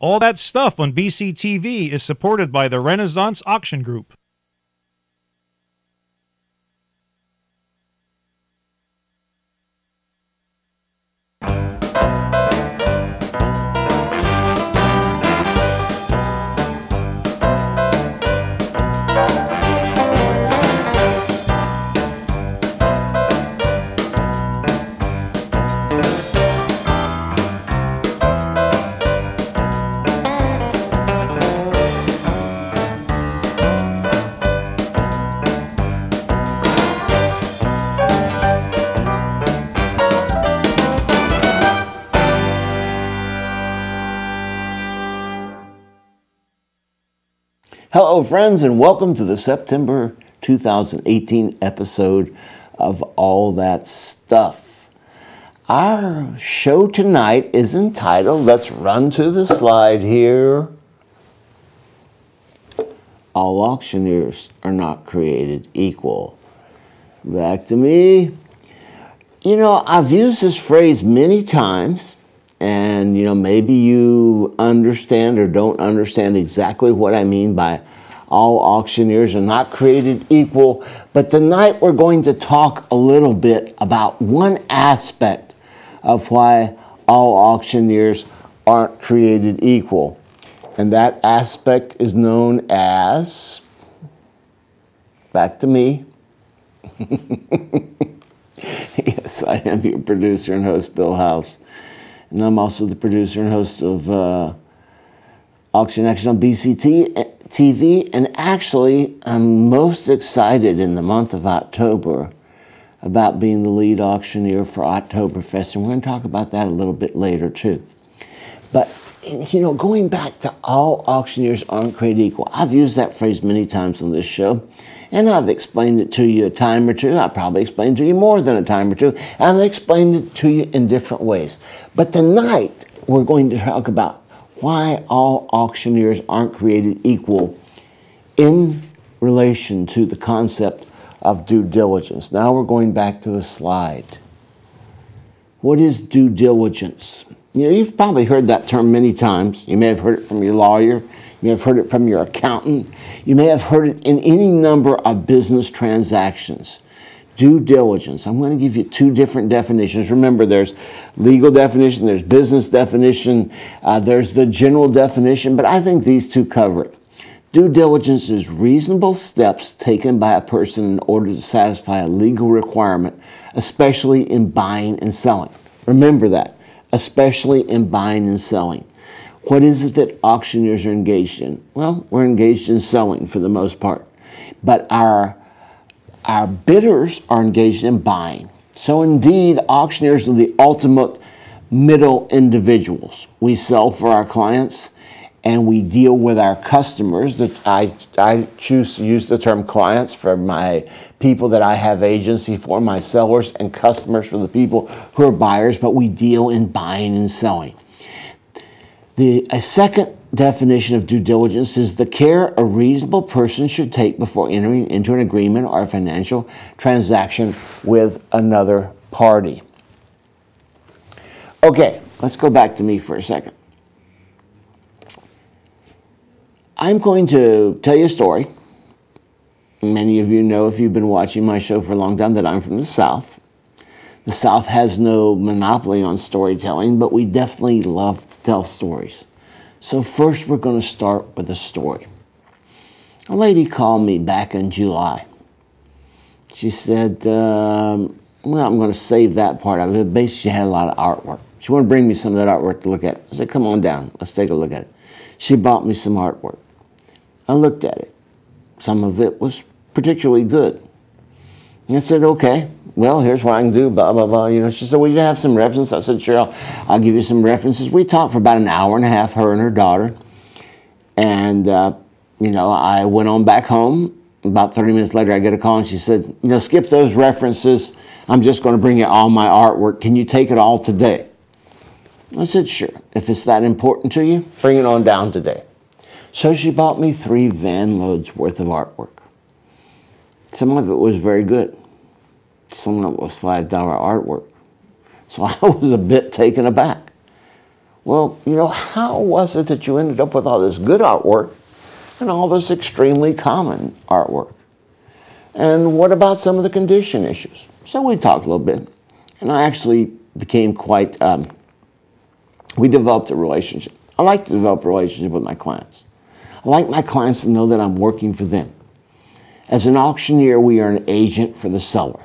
All that stuff on BCTV is supported by the Renaissance Auction Group. Friends, and welcome to the September 2018 episode of All That Stuff. Our show tonight is entitled, let's run to the slide here. All auctioneers are not created equal. Back to me. You know, I've used this phrase many times and you know maybe you understand or don't understand exactly what I mean by all auctioneers are not created equal, but tonight we're going to talk a little bit about one aspect of why all auctioneers aren't created equal. And that aspect is known as, back to me. yes, I am your producer and host, Bill Howze and I'm also the producer and host of uh, Auction Action on BCT TV. And actually, I'm most excited in the month of October about being the lead auctioneer for Oktoberfest, and we're going to talk about that a little bit later too. But you know, going back to all auctioneers aren't created equal, I've used that phrase many times on this show. And I've explained it to you a time or two. I probably explained to you more than a time or two. And I've explained it to you in different ways. But tonight, we're going to talk about why all auctioneers aren't created equal in relation to the concept of due diligence. Now we're going back to the slide. What is due diligence? You know, you've probably heard that term many times. You may have heard it from your lawyer. You may have heard it from your accountant. You may have heard it in any number of business transactions. Due diligence. I'm going to give you two different definitions. Remember, there's legal definition, there's business definition, uh, there's the general definition, but I think these two cover it. Due diligence is reasonable steps taken by a person in order to satisfy a legal requirement, especially in buying and selling. Remember that, especially in buying and selling. What is it that auctioneers are engaged in? Well, we're engaged in selling for the most part. But our, our bidders are engaged in buying. So indeed, auctioneers are the ultimate middle individuals. We sell for our clients and we deal with our customers. That I, I choose to use the term clients for my people that I have agency for, my sellers and customers for the people who are buyers, but we deal in buying and selling. The, a second definition of due diligence is the care a reasonable person should take before entering into an agreement or a financial transaction with another party. Okay, let's go back to me for a second. I'm going to tell you a story. Many of you know, if you've been watching my show for a long time, that I'm from the South. The South has no monopoly on storytelling, but we definitely love to tell stories. So, first, we're going to start with a story. A lady called me back in July. She said, um, Well, I'm going to save that part of it. Basically, she had a lot of artwork. She wanted to bring me some of that artwork to look at. I said, Come on down, let's take a look at it. She bought me some artwork. I looked at it. Some of it was particularly good. I said, okay, well, here's what I can do, blah, blah, blah. You know, she said, well, you have some references? I said, sure, I'll, I'll, give you some references. We talked for about an hour and a half, her and her daughter. And, uh, you know, I went on back home. About 30 minutes later, I get a call and she said, you know, skip those references. I'm just going to bring you all my artwork. Can you take it all today? I said, sure. If it's that important to you, bring it on down today. So she bought me three van loads worth of artwork. Some of it was very good some of it was $5 artwork. So I was a bit taken aback. well, you know, how was it that you ended up with all this good artwork and all this extremely common artwork? And what about some of the condition issues? So we talked a little bit, and I actually became quite, um, we developed a relationship. I like to develop a relationship with my clients. I like my clients to know that I'm working for them. As an auctioneer, we are an agent for the seller.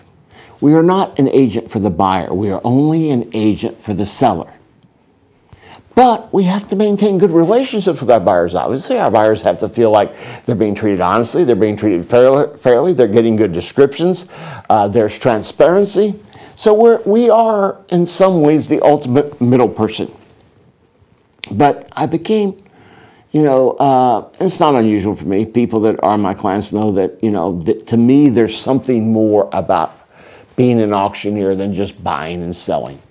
We are not an agent for the buyer. We are only an agent for the seller. But we have to maintain good relationships with our buyers, obviously. Our buyers have to feel like they're being treated honestly, they're being treated fairly, they're getting good descriptions, uh, there's transparency. So we're, we are, in some ways, the ultimate middle person. But I became, you know, uh, it's not unusual for me. People that are my clients know that, you know, that to me, there's something more about being an auctioneer than just buying and selling.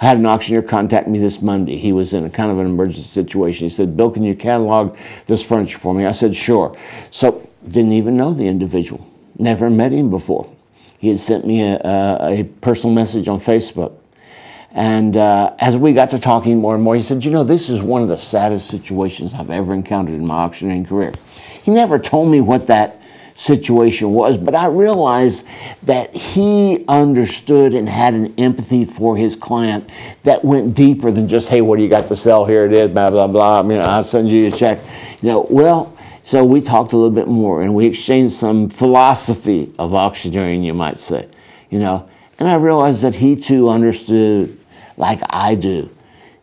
I had an auctioneer contact me this Monday. He was in a kind of an emergency situation. He said, Bill, can you catalog this furniture for me? I said, sure. So, didn't even know the individual. Never met him before. He had sent me a, a, personal message on Facebook. And uh, as we got to talking more and more, he said, You know, this is one of the saddest situations I've ever encountered in my auctioneering career. He never told me what that situation was, but I realized that he understood and had an empathy for his client that went deeper than just, hey, what do you got to sell? Here it is, blah, blah, blah. I mean, I'll send you a check. You know, well, so we talked a little bit more and we exchanged some philosophy of auctioneering, you might say, you know, and I realized that he too understood, like I do,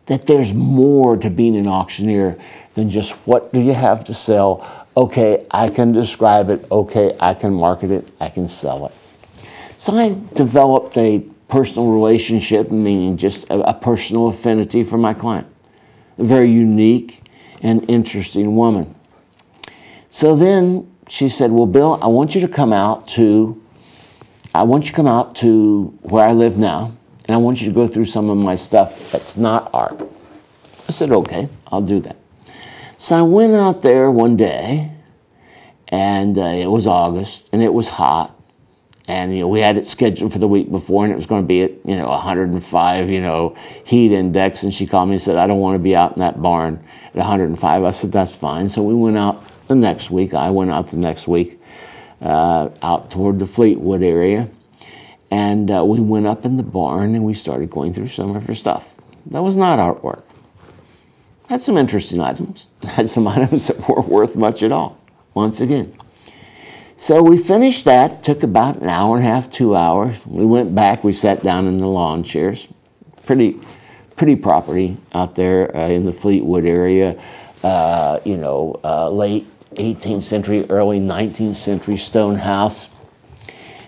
that there's more to being an auctioneer than just what do you have to sell okay, I can describe it, okay, I can market it, I can sell it. So I developed a personal relationship, meaning just a, a personal affinity for my client. A very unique and interesting woman. So then she said, Well, Bill, I want you to come out to, I want you to come out to where I live now, and I want you to go through some of my stuff that's not art. I said, Okay, I'll do that. So I went out there one day, and uh, it was August, and it was hot, and you know we had it scheduled for the week before, and it was going to be at you know 105, you know, heat index. And she called me and said, "I don't want to be out in that barn at 105." I said, "That's fine." So we went out the next week. I went out the next week, uh, out toward the Fleetwood area, and uh, we went up in the barn and we started going through some of her stuff. That was not artwork had some interesting items, had some items that weren't worth much at all, once again. So we finished that, took about an hour and a half, two hours. We went back, we sat down in the lawn chairs. Pretty, pretty property out there uh, in the Fleetwood area, uh, you know, uh, late 18th century, early 19th century stone house.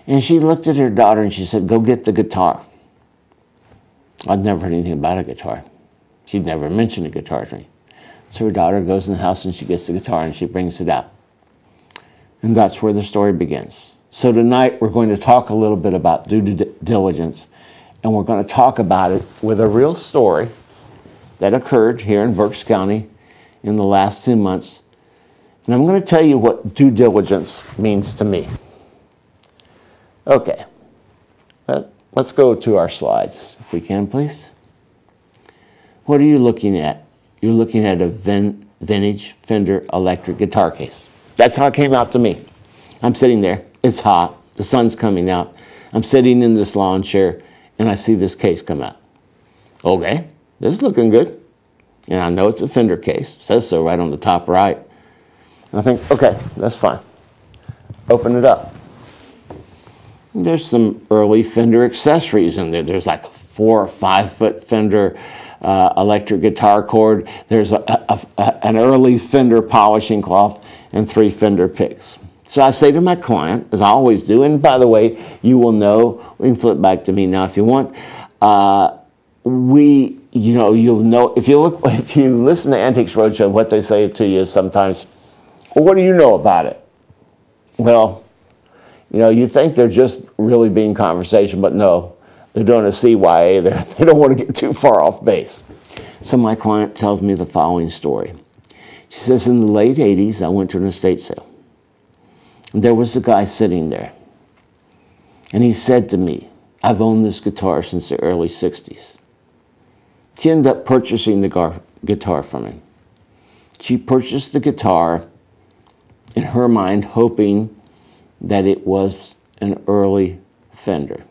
And she looked at her daughter and she said, Go get the guitar. I'd never heard anything about a guitar. She'd never mentioned a guitar to me. So her daughter goes in the house and she gets the guitar and she brings it out. And that's where the story begins. So tonight we're going to talk a little bit about due diligence and we're going to talk about it with a real story that occurred here in Berks County in the last two months. And I'm going to tell you what due diligence means to me. Okay, let's go to our slides, if we can, please. What are you looking at? You're looking at a vin vintage Fender electric guitar case. That's how it came out to me. I'm sitting there, it's hot, the sun's coming out. I'm sitting in this lawn chair and I see this case come out. Okay, this is looking good. And I know it's a Fender case, it says so right on the top right. And I think, okay, that's fine. Open it up. There's some early Fender accessories in there. There's like a four or five foot Fender uh, electric guitar cord. There's a, a, a, an early Fender polishing cloth and three Fender picks. So I say to my client, as I always do, and by the way, you will know, we can flip back to me now if you want. Uh, we, you know, you'll know, if you look, if you listen to Antiques Roadshow, what they say to you is sometimes, well, what do you know about it? Well, you know, you think they're just really being conversation, but no, they're doing a CYA. They're, they don't want to get too far off base. So my client tells me the following story. She says, in the late 80s, I went to an estate sale. And there was a guy sitting there. And he said to me, I've owned this guitar since the early 60s. She ended up purchasing the guitar from him. She purchased the guitar in her mind, hoping that it was an early Fender.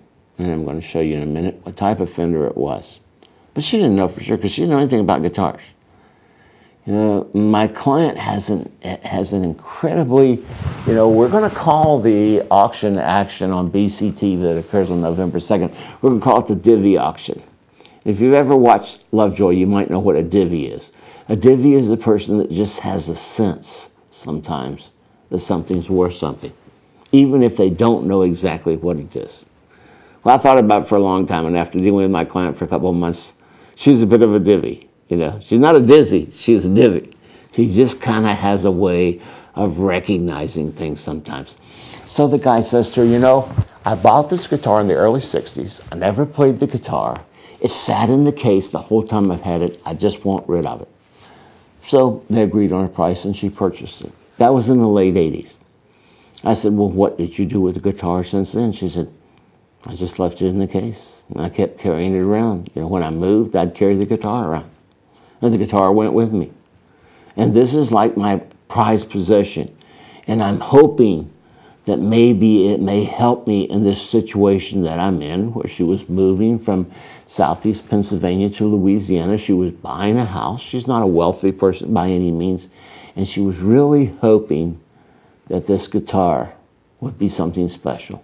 And I'm going to show you in a minute what type of Fender it was. But she didn't know for sure because she didn't know anything about guitars. You know, my client has an, has an incredibly, you know, we're going to call the auction action on BCT that occurs on November 2nd, we're going to call it the divvy auction. If you've ever watched Lovejoy, you might know what a divvy is. A divvy is a person that just has a sense sometimes that something's worth something, even if they don't know exactly what it is. Well, I thought about it for a long time, and after dealing with my client for a couple of months, she's a bit of a divvy. You know, she's not a dizzy, she's a divvy. She just kind of has a way of recognizing things sometimes. So the guy says to her, You know, I bought this guitar in the early 60s. I never played the guitar. It sat in the case the whole time I've had it. I just want rid of it. So they agreed on a price and she purchased it. That was in the late 80s. I said, Well, what did you do with the guitar since then? She said, I just left it in the case. And I kept carrying it around. You know, when I moved, I'd carry the guitar around and the guitar went with me. And this is like my prized possession. And I'm hoping that maybe it may help me in this situation that I'm in, where she was moving from southeast Pennsylvania to Louisiana. She was buying a house. She's not a wealthy person by any means. And she was really hoping that this guitar would be something special.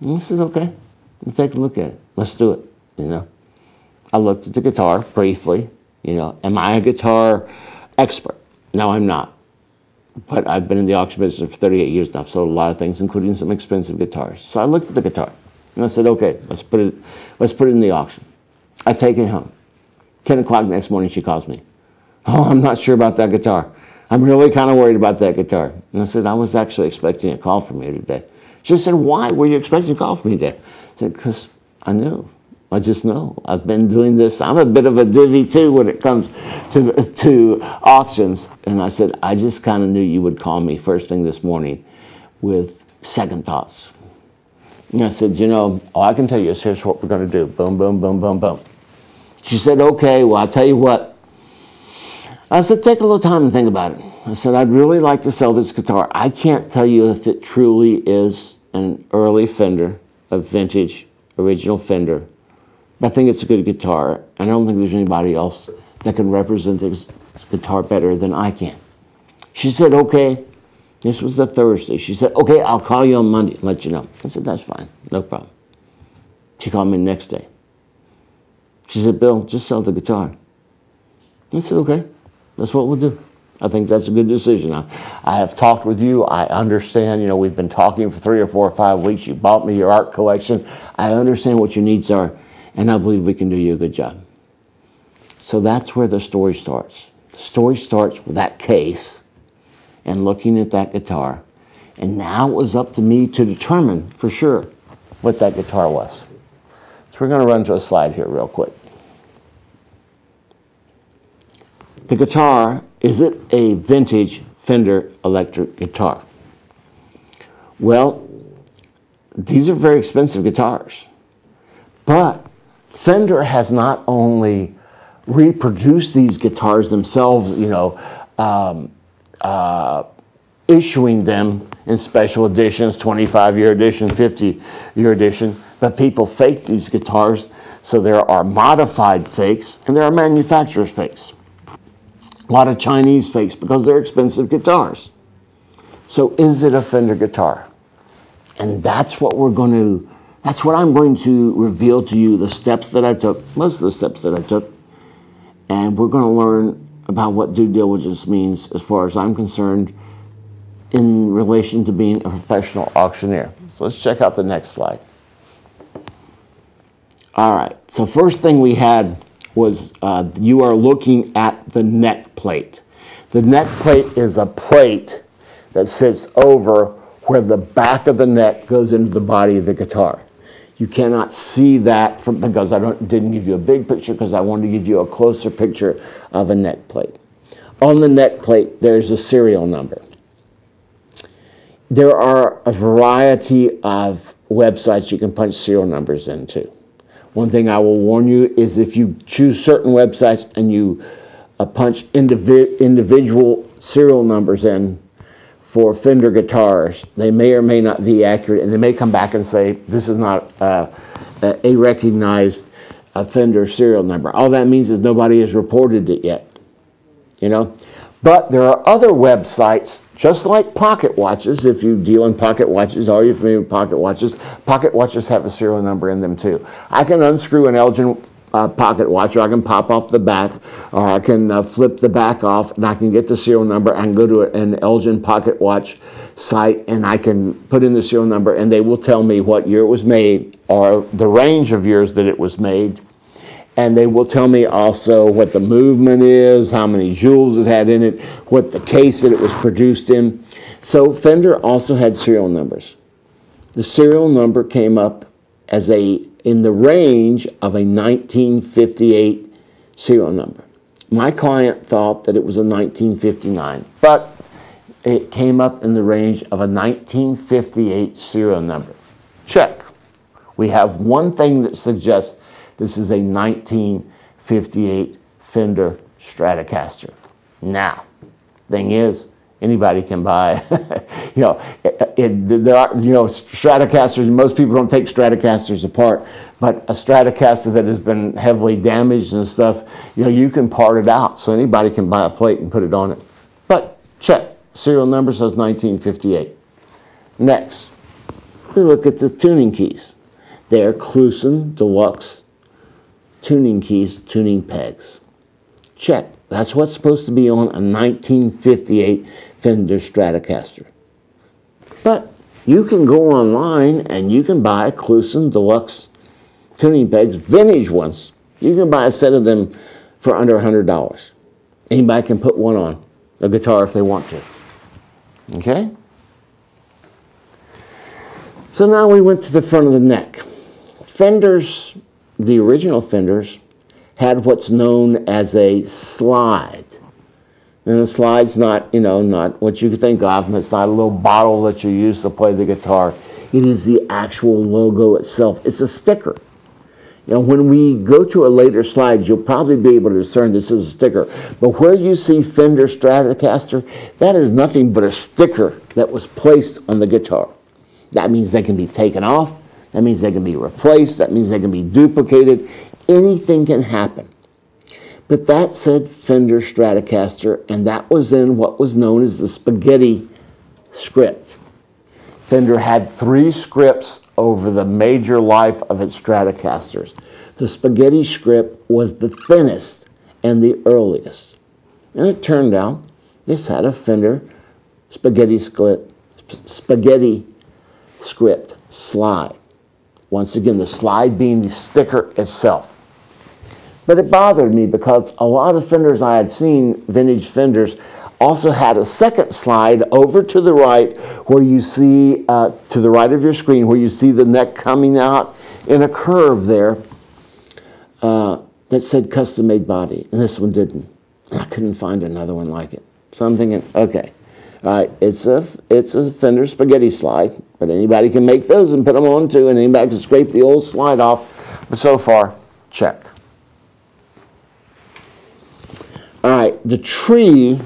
And I said, okay, let's take a look at it. Let's do it, you know. I looked at the guitar briefly, you know, am I a guitar expert? No, I'm not. But I've been in the auction business for 38 years now. I've sold a lot of things, including some expensive guitars. So I looked at the guitar and I said, okay, let's put it, let's put it in the auction. I take it home. 10 o'clock next morning, she calls me. Oh, I'm not sure about that guitar. I'm really kind of worried about that guitar. And I said, I was actually expecting a call from you today. She said, why were you expecting a call me today? I said, because I knew. I just know. I've been doing this. I'm a bit of a divvy too when it comes to, to auctions. And I said, I just kind of knew you would call me first thing this morning with second thoughts. And I said, you know, all I can tell you is here's what we're going to do. Boom, boom, boom, boom, boom. She said, okay, well, I'll tell you what. I said, take a little time and think about it. I said, I'd really like to sell this guitar. I can't tell you if it truly is an early Fender, a vintage original Fender I think it's a good guitar, and I don't think there's anybody else that can represent this guitar better than I can. She said, okay. This was the Thursday. She said, okay, I'll call you on Monday and let you know. I said, that's fine, no problem. She called me the next day. She said, Bill, just sell the guitar. I said, okay, that's what we'll do. I think that's a good decision. I, I have talked with you. I understand, you know, we've been talking for three or four or five weeks. You bought me your art collection. I understand what your needs are and I believe we can do you a good job. So that's where the story starts. The story starts with that case and looking at that guitar. And now it was up to me to determine for sure what that guitar was. So we're going to run to a slide here real quick. The guitar, is it a vintage Fender electric guitar? Well, these are very expensive guitars. But Fender has not only reproduced these guitars themselves, you know, um, uh, issuing them in special editions, 25 year edition, 50 year edition, but people fake these guitars. So there are modified fakes and there are manufacturer's fakes. A lot of Chinese fakes because they're expensive guitars. So is it a Fender guitar? And that's what we're going to that's what I'm going to reveal to you the steps that I took, most of the steps that I took. And we're going to learn about what due diligence means as far as I'm concerned in relation to being a professional auctioneer. So let's check out the next slide. All right, so first thing we had was uh, you are looking at the neck plate. The neck plate is a plate that sits over where the back of the neck goes into the body of the guitar. You cannot see that from, because I didn't give you a big picture because I wanted to give you a closer picture of a neck plate. On the neck plate, there's a serial number. There are a variety of websites you can punch serial numbers into. One thing I will warn you is if you choose certain websites and you uh, punch indivi- individual serial numbers in for Fender guitars, they may or may not be accurate, and they may come back and say this is not uh, a recognized uh, Fender serial number. All that means is nobody has reported it yet. You know, but there are other websites, just like pocket watches. If you deal in pocket watches, are you familiar with pocket watches? Pocket watches have a serial number in them too. I can unscrew an Elgin uh, pocket watch, or I can pop off the back, or I can uh, flip the back off, and I can get the serial number and go to an Elgin pocket watch site, and I can put in the serial number, and they will tell me what year it was made, or the range of years that it was made and they will tell me also what the movement is, how many jewels it had in it, what the case that it was produced in. So Fender also had serial numbers. The serial number came up as a in the range of a 1958 serial number. My client thought that it was a 1959, but it came up in the range of a 1958 serial number. Check. We have one thing that suggests this is a 1958 Fender Stratocaster. Now, thing is, anybody can buy. you know, it, it, there are you know Stratocasters. Most people don't take Stratocasters apart, but a Stratocaster that has been heavily damaged and stuff, you know, you can part it out. So anybody can buy a plate and put it on it. But check serial number says 1958. Next, we look at the tuning keys. They're Kluson Deluxe tuning keys, tuning pegs. Check. That's what's supposed to be on a 1958 Fender Stratocaster. But you can go online and you can buy Kluson Deluxe tuning pegs, vintage ones. You can buy a set of them for under $100. Anybody can put one on a guitar if they want to. Okay? So now we went to the front of the neck. Fenders the original fenders had what's known as a slide. And the slide's not, you know, not what you think of. It's not a little bottle that you use to play the guitar. It is the actual logo itself. It's a sticker. Now, when we go to a later slide, you'll probably be able to discern this is a sticker. But where you see Fender Stratocaster, that is nothing but a sticker that was placed on the guitar. That means they can be taken off, that means they can be replaced. That means they can be duplicated. Anything can happen. But that said Fender Stratocaster, and that was in what was known as the spaghetti script. Fender had three scripts over the major life of its Stratocasters. The spaghetti script was the thinnest and the earliest. And it turned out this had a Fender spaghetti, spaghetti script slide. Once again, the slide being the sticker itself. But it bothered me because a lot of the fenders I had seen, vintage fenders, also had a second slide over to the right where you see, uh, to the right of your screen, where you see the neck coming out in a curve there uh, that said custom made body. And this one didn't. I couldn't find another one like it. So I'm thinking, okay, all right, it's a it's a Fender spaghetti slide, but anybody can make those and put them on too, and anybody can scrape the old slide off. But so far, check. All right, the tree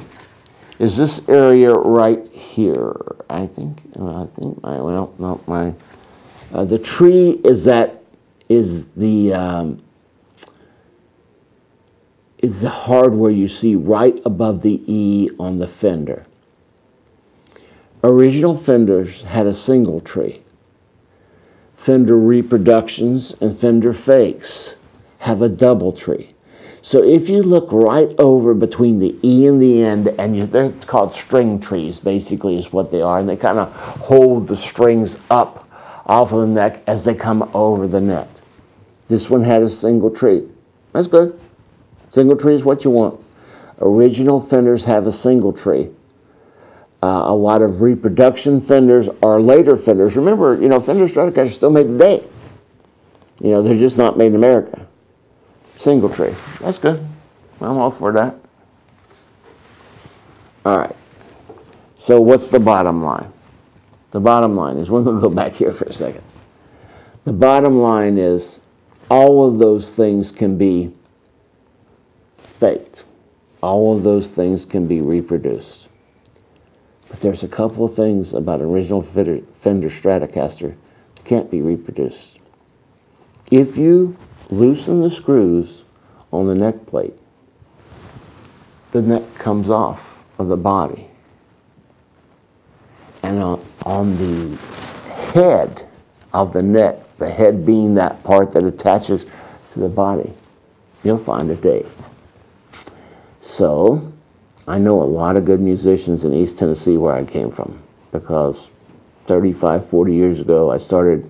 is this area right here. I think. I think my well, not my. Uh, the tree is that is the um, is the hardware you see right above the E on the fender. Original Fenders had a single tree. Fender reproductions and Fender fakes have a double tree. So if you look right over between the E and the end, and you, they're called string trees, basically is what they are, and they kind of hold the strings up off of the neck as they come over the neck. This one had a single tree. That's good. Single tree is what you want. Original Fenders have a single tree uh, a lot of reproduction fenders are later fenders. Remember, you know, Fender Stratocasters are still made today. You know, they're just not made in America. Single tree. That's good. I'm all for that. All right. So what's the bottom line? The bottom line is, we're going to go back here for a second. The bottom line is all of those things can be faked. All of those things can be reproduced. But there's a couple of things about an original Fender, Fender Stratocaster that can't be reproduced. If you loosen the screws on the neck plate, the neck comes off of the body. And on, on the head of the neck, the head being that part that attaches to the body, you'll find a date. So, I know a lot of good musicians in East Tennessee where I came from because 35, 40 years ago I started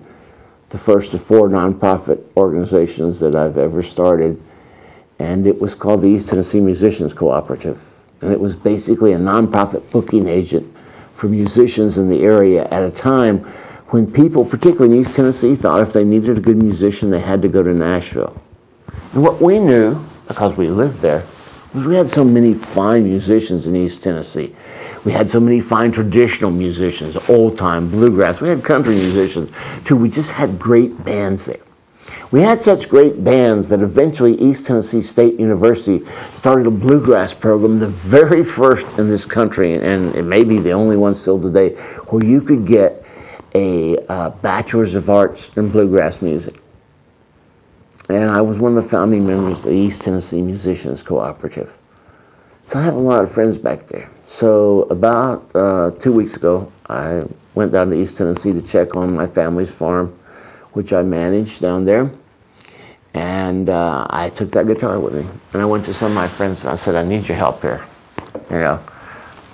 the first of four nonprofit organizations that I've ever started, and it was called the East Tennessee Musicians Cooperative. And it was basically a nonprofit booking agent for musicians in the area at a time when people, particularly in East Tennessee, thought if they needed a good musician, they had to go to Nashville. And what we knew, because we lived there, we had so many fine musicians in East Tennessee. We had so many fine traditional musicians, old time, bluegrass. We had country musicians, too. We just had great bands there. We had such great bands that eventually East Tennessee State University started a bluegrass program, the very first in this country, and it may be the only one still today, where you could get a uh, Bachelor's of Arts in Bluegrass Music. And I was one of the founding members of the East Tennessee Musicians Cooperative. So I have a lot of friends back there. So about uh, two weeks ago, I went down to East Tennessee to check on my family's farm, which I manage down there. And uh, I took that guitar with me. And I went to some of my friends and I said, I need your help here. You know,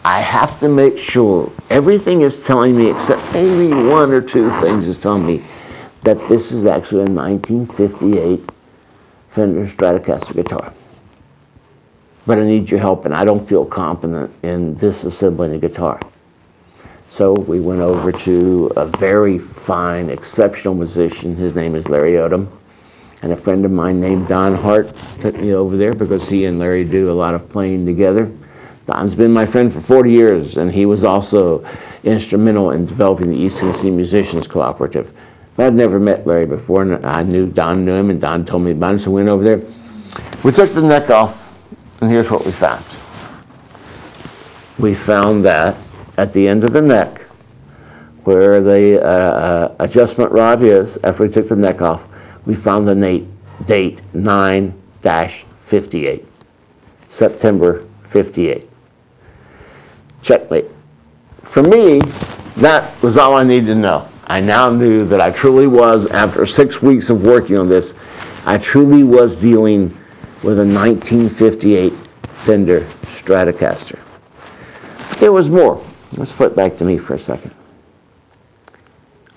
I have to make sure everything is telling me, except maybe one or two things is telling me that this is actually a 1958 Fender Stratocaster guitar but I need your help and I don't feel confident in disassembling a guitar. So we went over to a very fine, exceptional musician. His name is Larry Odom. And a friend of mine named Don Hart took me over there because he and Larry do a lot of playing together. Don's been my friend for 40 years, and he was also instrumental in developing the East Tennessee Musicians Cooperative. I'd never met Larry before, and I knew Don knew him, and Don told me about him, so we went over there. We took the neck off, and here's what we found. We found that at the end of the neck, where the uh, uh, adjustment rod is, after we took the neck off, we found the date, date 9-58, September 58. Checkmate. For me, that was all I needed to know. I now knew that I truly was, after six weeks of working on this, I truly was dealing with a 1958 Fender Stratocaster. There was more. Let's flip back to me for a second.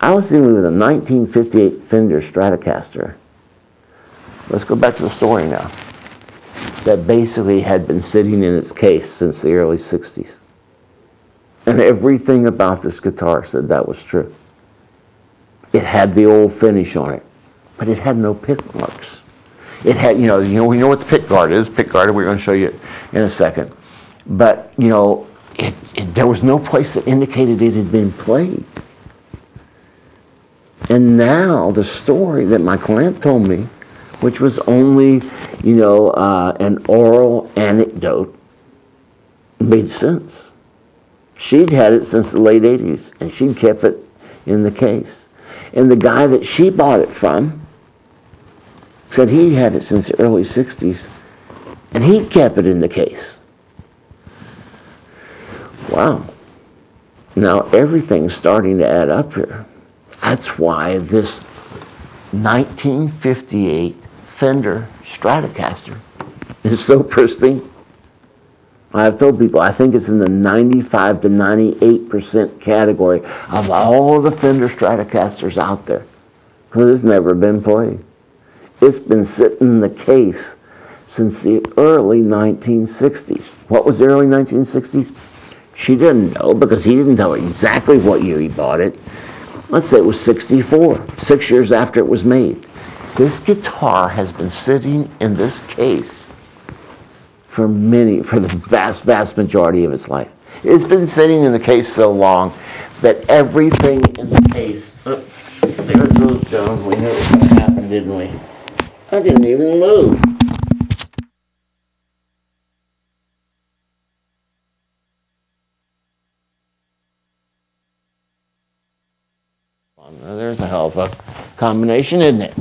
I was dealing with a 1958 Fender Stratocaster. Let's go back to the story now. That basically had been sitting in its case since the early 60s. And everything about this guitar said that was true. It had the old finish on it, but it had no pick marks. It had, you know, you know, we know what the pick guard is. Pick guard, we're going to show you in a second. But, you know, it, it, there was no place that indicated it had been played. And now the story that my client told me, which was only, you know, uh, an oral anecdote, made sense. She'd had it since the late 80s, and she'd kept it in the case. And the guy that she bought it from said he had it since the early 60s and he kept it in the case. Wow. Now everything's starting to add up here. That's why this 1958 Fender Stratocaster is so pristine. I've told people I think it's in the 95 to 98% category of all the Fender Stratocasters out there because it's never been played. It's been sitting in the case since the early 1960s. What was the early 1960s? She didn't know because he didn't tell her exactly what year he bought it. Let's say it was 64, six years after it was made. This guitar has been sitting in this case for many, for the vast, vast majority of its life. It's been sitting in the case so long that everything in the case, oh, there goes, Joan. We knew it was going to happen, didn't we? I didn't even move. There's a hell of a combination, isn't it?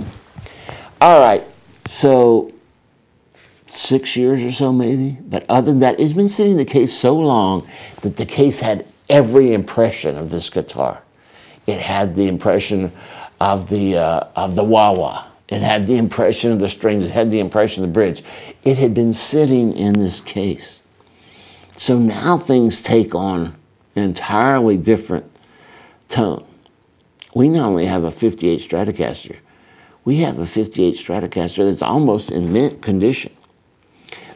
All right, so six years or so maybe. But other than that, it's been sitting in the case so long that the case had every impression of this guitar. It had the impression of the, uh, of the wah wah. It had the impression of the strings. It had the impression of the bridge. It had been sitting in this case. So now things take on an entirely different tone. We not only have a 58 Stratocaster, we have a 58 Stratocaster that's almost in mint condition.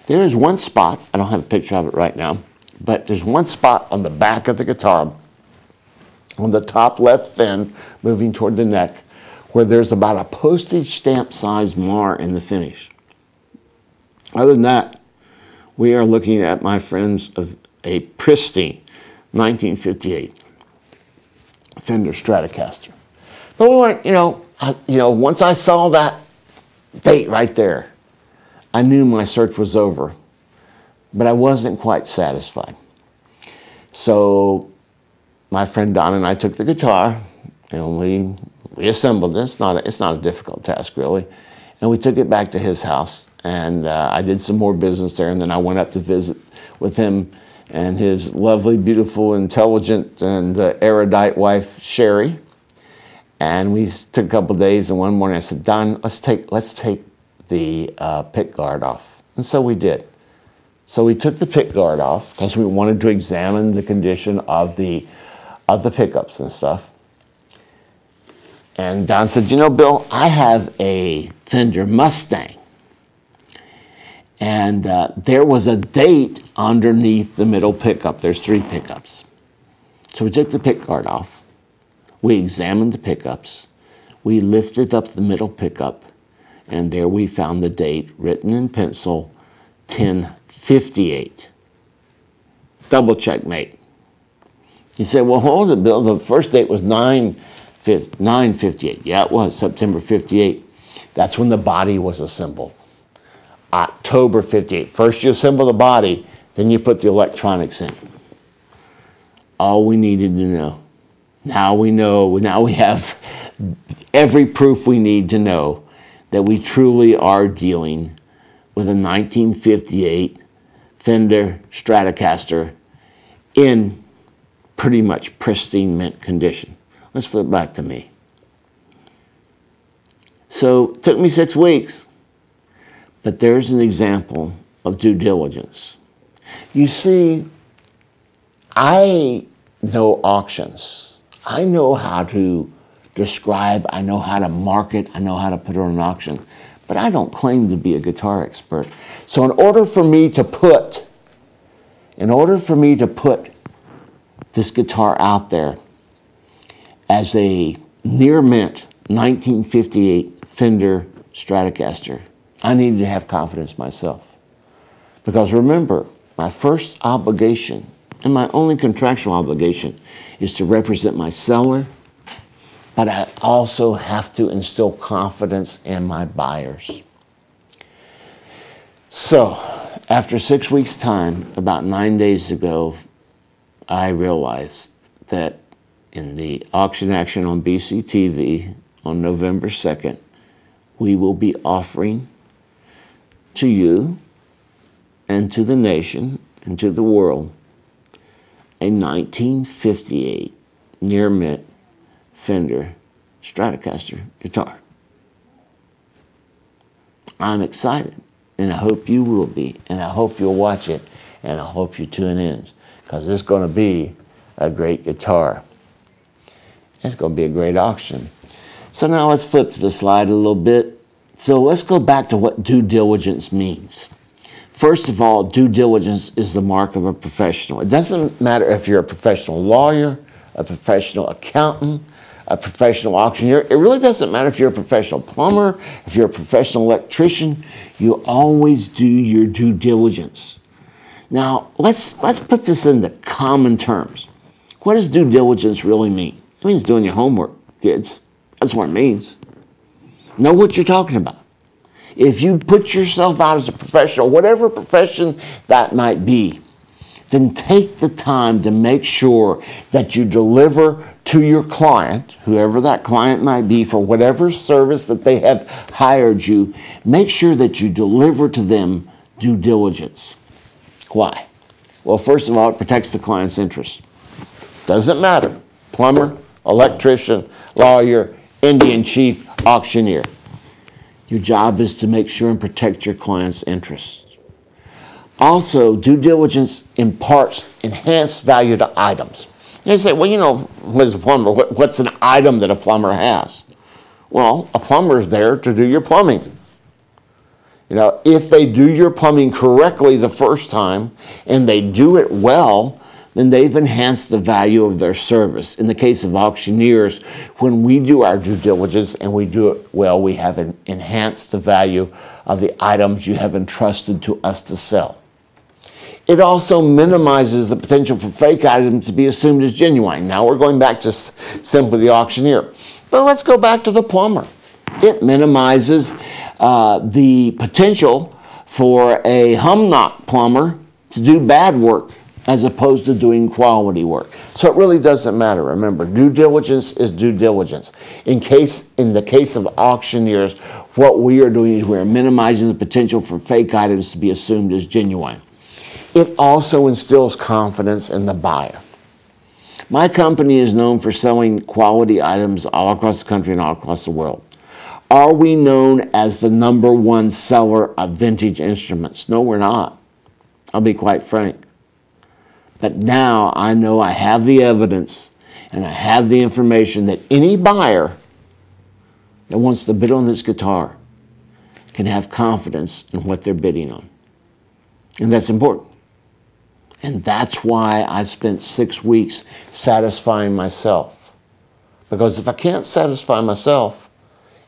There is one spot, I don't have a picture of it right now, but there's one spot on the back of the guitar, on the top left fin, moving toward the neck, where there's about a postage stamp size mar in the finish. Other than that, we are looking at, my friends, of a pristine 1958 Fender Stratocaster. But we weren't, you know, I, you know, once I saw that date right there, I knew my search was over, but I wasn't quite satisfied. So my friend Don and I took the guitar and we reassembled it. It's not a, it's not a difficult task really, and we took it back to his house. And uh, I did some more business there, and then I went up to visit with him and his lovely, beautiful, intelligent, and uh, erudite wife Sherry. And we took a couple days, and one morning I said, Don, let's take let's take the uh, pick guard off. And so we did. So we took the pick guard off because we wanted to examine the condition of the, of the pickups and stuff. And Don said, you know, Bill, I have a Fender Mustang. And uh, there was a date underneath the middle pickup. There's three pickups. So we took the pick guard off. We examined the pickups. We lifted up the middle pickup and there we found the date written in pencil 1058. Double checkmate. He said, Well, hold it, Bill. The first date was 9, 958. Yeah, it was September 58. That's when the body was assembled. October 58. First, you assemble the body, then you put the electronics in. All we needed to know. Now we know, now we have every proof we need to know that we truly are dealing with a 1958 Fender Stratocaster in pretty much pristine mint condition. Let's flip back to me. So it took me six weeks, but there's an example of due diligence. You see, I know auctions. I know how to describe, I know how to market, I know how to put it on an auction, but I don't claim to be a guitar expert. So in order for me to put, in order for me to put this guitar out there as a near mint 1958 Fender Stratocaster, I needed to have confidence myself. Because remember, my first obligation and my only contractual obligation is to represent my seller but I also have to instill confidence in my buyers. So, after six weeks' time, about nine days ago, I realized that in the auction action on BCTV on November 2nd, we will be offering to you and to the nation and to the world a 1958 near mint Fender Stratocaster guitar. I'm excited, and I hope you will be, and I hope you'll watch it, and I hope you tune in, because it's going to be a great guitar. It's going to be a great auction. So now let's flip to the slide a little bit. So let's go back to what due diligence means. First of all, due diligence is the mark of a professional. It doesn't matter if you're a professional lawyer, a professional accountant, a professional auctioneer. It really doesn't matter if you're a professional plumber, if you're a professional electrician, you always do your due diligence. Now, let's, let's put this into common terms. What does due diligence really mean? It means doing your homework, kids. That's what it means. Know what you're talking about. If you put yourself out as a professional, whatever profession that might be, then take the time to make sure that you deliver to your client, whoever that client might be, for whatever service that they have hired you, make sure that you deliver to them due diligence. Why? Well, first of all, it protects the client's interest. Doesn't matter. Plumber, electrician, lawyer, Indian chief, auctioneer. Your job is to make sure and protect your client's interests. Also, due diligence imparts enhanced value to items. They say, well, you know, a plumber, what's an item that a plumber has? Well, a plumber is there to do your plumbing. You know, if they do your plumbing correctly the first time and they do it well, then they've enhanced the value of their service. In the case of auctioneers, when we do our due diligence and we do it well, we have enhanced the value of the items you have entrusted to us to sell. It also minimizes the potential for fake items to be assumed as genuine. Now we're going back to simply the auctioneer. But let's go back to the plumber. It minimizes uh, the potential for a humknock plumber to do bad work as opposed to doing quality work. So it really doesn't matter. Remember, due diligence is due diligence. In case in the case of auctioneers, what we are doing is we're minimizing the potential for fake items to be assumed as genuine. It also instills confidence in the buyer. My company is known for selling quality items all across the country and all across the world. Are we known as the number one seller of vintage instruments? No, we're not. I'll be quite frank. But now I know I have the evidence and I have the information that any buyer that wants to bid on this guitar can have confidence in what they're bidding on. And that's important. And that's why I spent six weeks satisfying myself. Because if I can't satisfy myself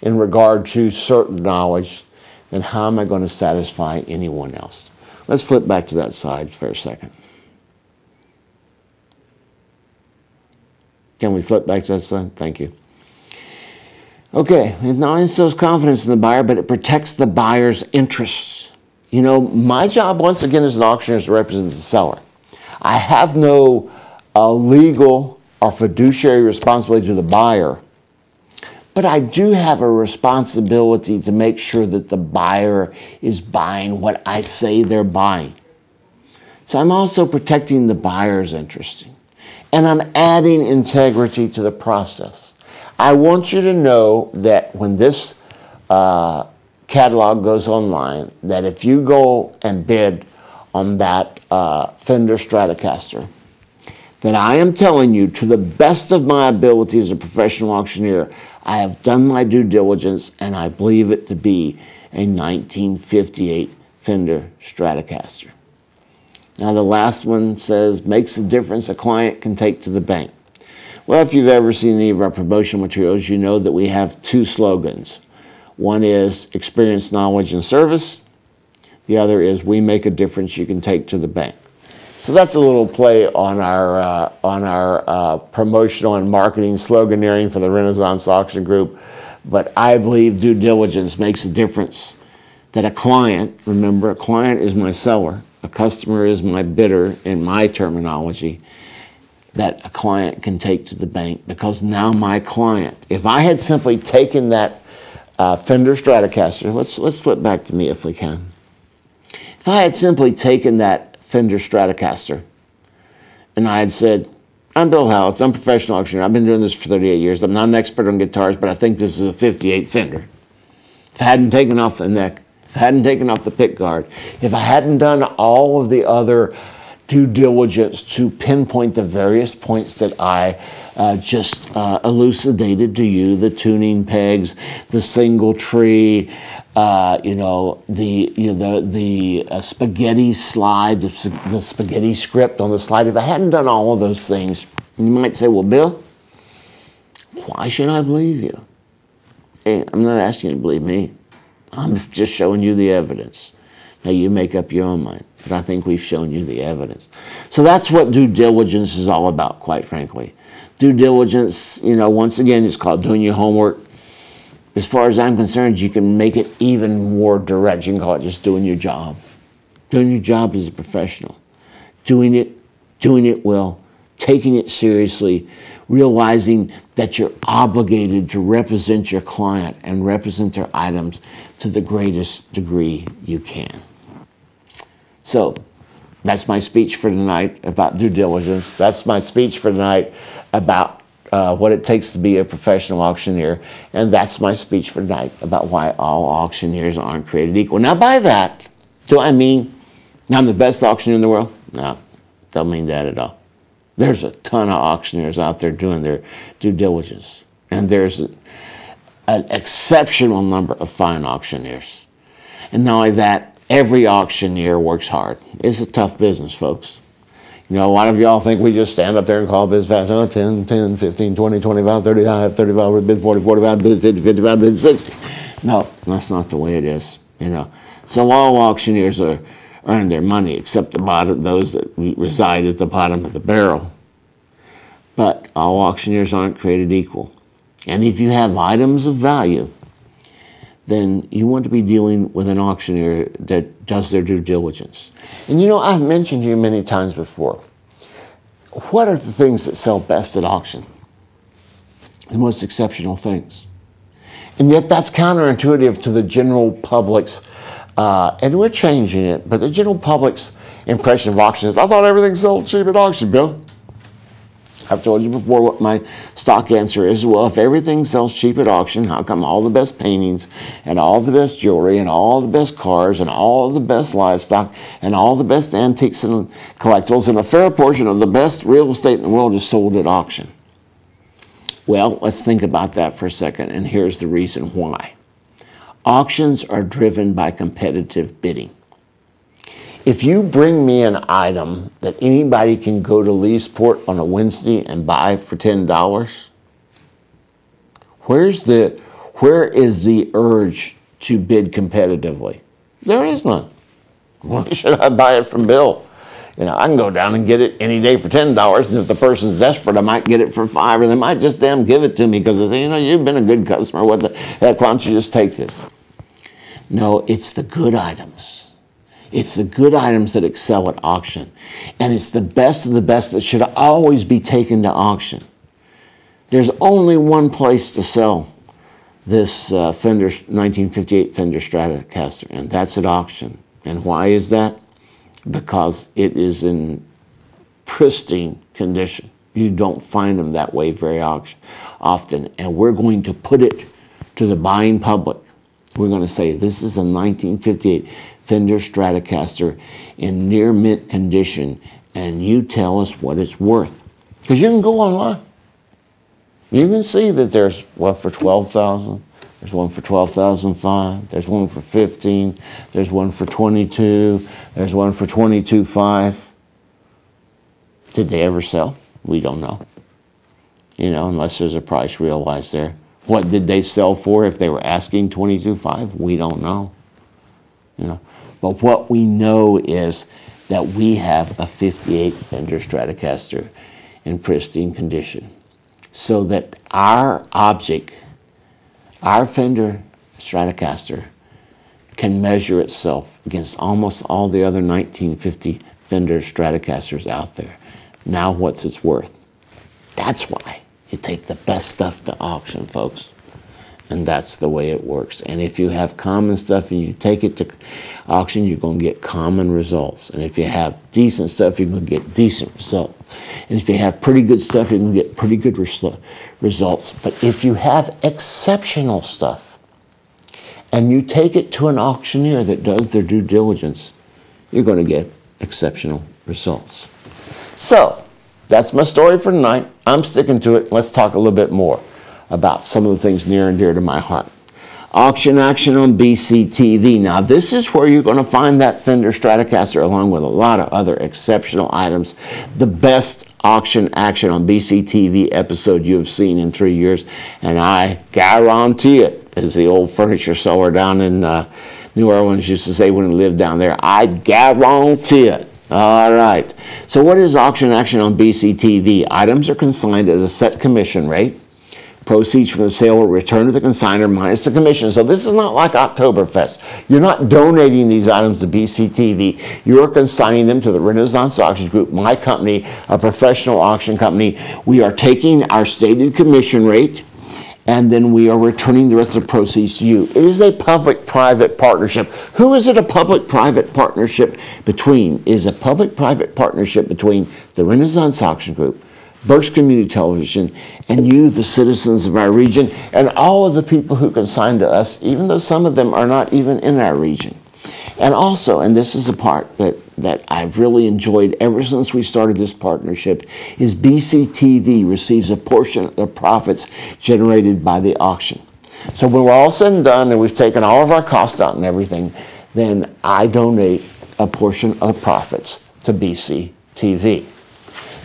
in regard to certain knowledge, then how am I going to satisfy anyone else? Let's flip back to that side for a second. Can we flip back to that slide? Thank you. Okay, it not only instills confidence in the buyer, but it protects the buyer's interests. You know, my job, once again, as an auctioneer, is to represent the seller. I have no uh, legal or fiduciary responsibility to the buyer, but I do have a responsibility to make sure that the buyer is buying what I say they're buying. So I'm also protecting the buyer's interest and I'm adding integrity to the process. I want you to know that when this uh, catalog goes online, that if you go and bid on that uh, Fender Stratocaster, that I am telling you to the best of my ability as a professional auctioneer, I have done my due diligence and I believe it to be a 1958 Fender Stratocaster. Now, the last one says, makes a difference a client can take to the bank. Well, if you've ever seen any of our promotion materials, you know that we have two slogans. One is experience, knowledge, and service. The other is we make a difference you can take to the bank. So that's a little play on our, uh, on our uh, promotional and marketing sloganeering for the Renaissance Auction Group. But I believe due diligence makes a difference. That a client, remember, a client is my seller, a customer is my bidder in my terminology that a client can take to the bank because now my client, if I had simply taken that uh, Fender Stratocaster, let's, let's flip back to me if we can. If I had simply taken that Fender Stratocaster and I had said, I'm Bill Howze, I'm a professional auctioneer, I've been doing this for 38 years, I'm not an expert on guitars, but I think this is a 58 Fender. If I hadn't taken off the neck, if I hadn't taken off the pick guard, if I hadn't done all of the other due diligence to pinpoint the various points that I uh, just uh, elucidated to you, the tuning pegs, the string tree, uh, you know, the, you know, the, the uh, spaghetti slide, the, the spaghetti script on the slide. If I hadn't done all of those things, you might say, well, Bill, why should I believe you? Hey, I'm not asking you to believe me. I'm just showing you the evidence. Now you make up your own mind, but I think we've shown you the evidence. So that's what due diligence is all about, quite frankly. Due diligence, you know, once again, it's called doing your homework. as far as I'm concerned, you can make it even more direct. You can call it just doing your job. Doing your job as a professional. Doing it, doing it well, taking it seriously, realizing that you're obligated to represent your client and represent their items to the greatest degree you can. So, that's my speech for tonight about due diligence. That's my speech for tonight about uh, what it takes to be a professional auctioneer. And that's my speech for tonight about why all auctioneers aren't created equal. Now, by that, do I mean I'm the best auctioneer in the world? No, don't mean that at all. There's a ton of auctioneers out there doing their due diligence. And there's a, an exceptional number of fine auctioneers. And not only that, every auctioneer works hard. It's a tough business, folks. You know, a lot of y'all think we just stand up there and call bids fast. Oh, 10, 10, 15, 20, 25, 35, 35, bid 40, 45, bid 50, 55, bid 60. No, that's not the way it is, you know. So all auctioneers are earning their money, except the bottom, those that reside at the bottom of the barrel. But all auctioneers aren't created equal. And if you have items of value, then you want to be dealing with an auctioneer that does their due diligence. And you know, I've mentioned here many times before, what are the things that sell best at auction? The most exceptional things. And yet that's counterintuitive to the general public's, uh, and we're changing it, but the general public's impression of auction is, I thought everything sold cheap at auction, Bill. I've told you before what my stock answer is. Well, if everything sells cheap at auction, how come all the best paintings and all the best jewelry and all the best cars and all the best livestock and all the best antiques and collectibles and a fair portion of the best real estate in the world is sold at auction? Well, let's think about that for a second, and here's the reason why. Auctions are driven by competitive bidding. If you bring me an item that anybody can go to Leesport on a Wednesday and buy for $10, where's the, where is the urge to bid competitively? There is none. Why should I buy it from Bill? You know, I can go down and get it any day for ten dollars, and if the person's desperate, I might get it for five, or they might just damn give it to me because they say, you know, you've been a good customer. What the heck? Why don't you just take this? No, it's the good items it's the good items that excel at auction. And it's the best of the best that should always be taken to auction. There's only one place to sell this uh, Fender 1958 Fender Stratocaster, and that's at auction. And why is that? Because it is in pristine condition. You don't find them that way very often. And we're going to put it to the buying public. We're going to say, this is a 1958 Fender Stratocaster in near mint condition and you tell us what it's worth. Because you can go online. You can see that there's one for 12,000, there's one for 12,005, there's one for 15, there's one for 22, there's one for 22.5. Did they ever sell? We don't know. You know, unless there's a price realized there. What did they sell for if they were asking 22.5? We don't know. You know, but what we know is that we have a 58 Fender Stratocaster in pristine condition. So that our object, our Fender Stratocaster, can measure itself against almost all the other 1950 Fender Stratocasters out there. Now what's its worth? That's why you take the best stuff to auction, folks. And that's the way it works. And if you have common stuff and you take it to auction, you're going to get common results. And if you have decent stuff, you're going to get decent results. And if you have pretty good stuff, you're going to get pretty good res results. But if you have exceptional stuff and you take it to an auctioneer that does their due diligence, you're going to get exceptional results. So, that's my story for tonight. I'm sticking to it. Let's talk a little bit more about some of the things near and dear to my heart. Auction action on BCTV. Now, this is where you're going to find that Fender Stratocaster along with a lot of other exceptional items. The best auction action on BCTV episode you have seen in three years, and I guarantee it, as the old furniture seller down in uh, New Orleans used to say when he lived down there, I guarantee it. All right. So, what is auction action on BCTV? Items are consigned at a set commission rate Proceeds from the sale will return to the consigner minus the commission. So this is not like Oktoberfest. You're not donating these items to BCTV. You're consigning them to the Renaissance Auction Group, my company, a professional auction company. We are taking our stated commission rate and then we are returning the rest of the proceeds to you. It is a public-private partnership. Who is it a public-private partnership between? It is a public-private partnership between the Renaissance Auction Group, Berks Community Television, and you, the citizens of our region, and all of the people who consign to us, even though some of them are not even in our region. And also, and this is a part that, that I've really enjoyed ever since we started this partnership, is BCTV receives a portion of the profits generated by the auction. So when we're all said and done and we've taken all of our costs out and everything, then I donate a portion of the profits to BCTV.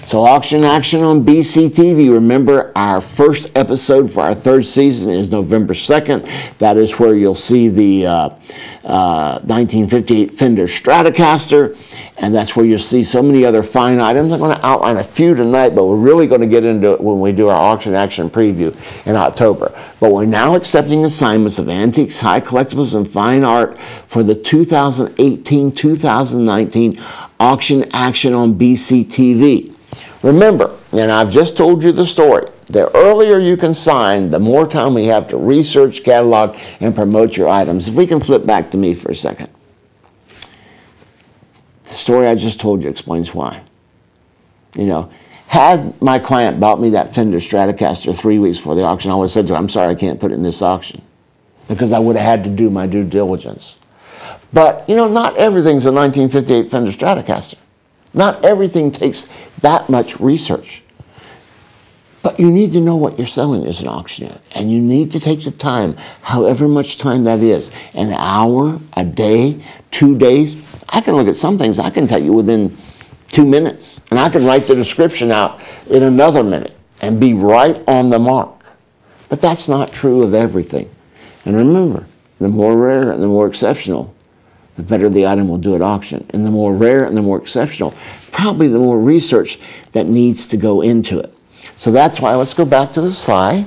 So auction action on BCTV. Remember our first episode for our third season is November 2nd. That is where you'll see the uh, uh, 1958 Fender Stratocaster, and that's where you'll see so many other fine items. I'm going to outline a few tonight, but we're really going to get into it when we do our auction action preview in October. But we're now accepting assignments of antiques, high collectibles, and fine art for the 2018-2019 auction action on BCTV. Remember, and I've just told you the story, the earlier you can sign, the more time we have to research, catalog, and promote your items. If we can flip back to me for a second. The story I just told you explains why. You know, had my client bought me that Fender Stratocaster three weeks before the auction, I would have said to her, I'm sorry, I can't put it in this auction. Because I would have had to do my due diligence. But, you know, not everything's a 1958 Fender Stratocaster. Not everything takes that much research. But you need to know what you're selling as an auctioneer. And you need to take the time, however much time that is an hour, a day, two days. I can look at some things, I can tell you within two minutes. And I can write the description out in another minute and be right on the mark. But that's not true of everything. And remember, the more rare and the more exceptional, the better the item will do at auction. And the more rare and the more exceptional, probably the more research that needs to go into it. So that's why, let's go back to the slide.